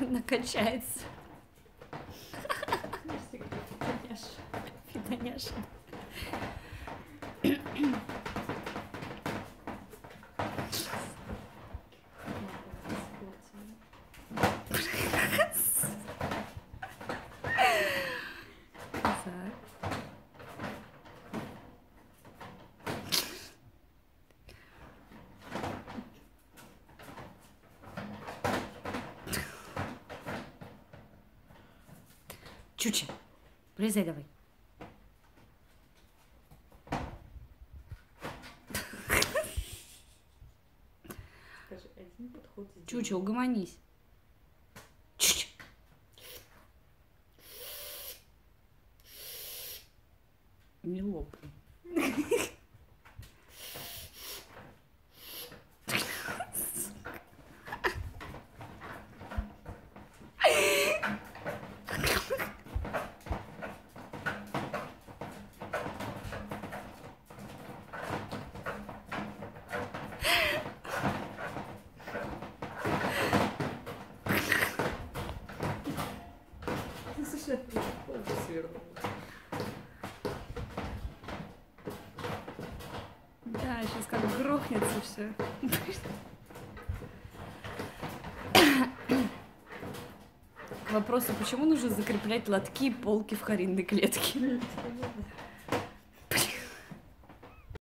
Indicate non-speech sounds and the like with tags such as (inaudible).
(laughs) накачается. Фитоняша. Чуча, влезай давай. Чуча, угомонись. Чуча. Не лопни. (laughs) Да, сейчас как грохнется все. К вопросу, почему нужно закреплять лотки и полки в харинной клетке?